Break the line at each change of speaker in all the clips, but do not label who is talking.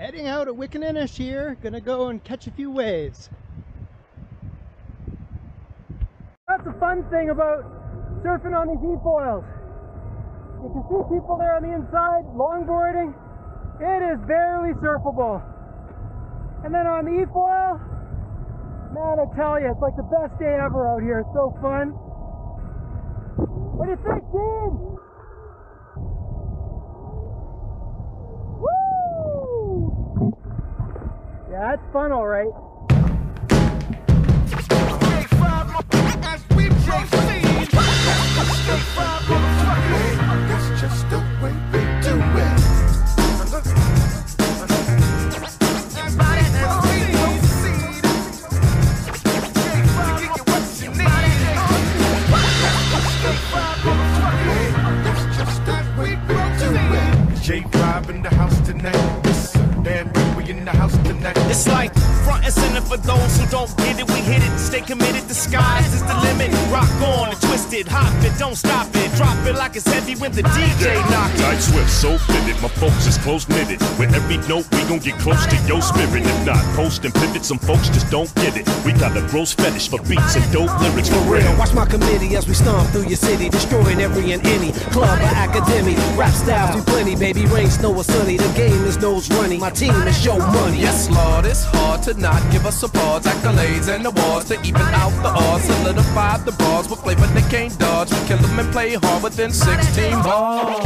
Heading out at Wickaninnish here, gonna go and catch a few waves. That's the fun thing about surfing on these e-foils. You can see people there on the inside, longboarding. It is barely surfable. And then on the e-foil, man, I tell you, it's like the best day ever out here. It's so fun. What do you think, Dean? Yeah, that's fun, all right.
It's like front and center for those who don't get it. We hit it, stay committed. The skies is the limit. Rock on and twist it, hop it, don't stop it. Drop it like it's heavy when the DJ knock it.
Tight swift, so fitted. My folks is close knitted. With every note, we gon' get close to your spirit. If not, post and pivot. Some folks just don't get it. We got a gross fetish for beats and dope lyrics for real.
Watch my committee as we stomp through your city, destroying every and any club or academy. Rap styles do plenty, baby. Rain, snow, or sunny. The game is nose running. My team is show money.
Yes, Lord, it's hard to not give us applause, accolades, and awards to even out the odds. Solidify the bars with flavor they can't dodge. We kill them and play hard within 16 bars.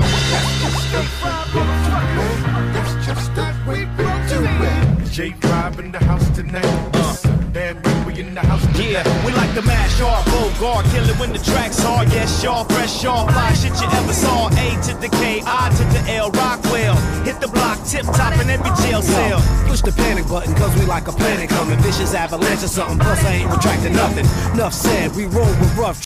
That's just the we do it. J5 in the house tonight. Yes, sir. Damn right, we in the house tonight.
Yeah, we like to mash hard, Bogart, kill it when the track's hard. Yes, y'all, fresh, y'all, fly shit you ever saw. A to tip top in every jail cell.
Push the panic button, cause we like a planet coming. Vicious avalanche or something. Plus, I ain't retracting nothing. Enough said, we roll with rough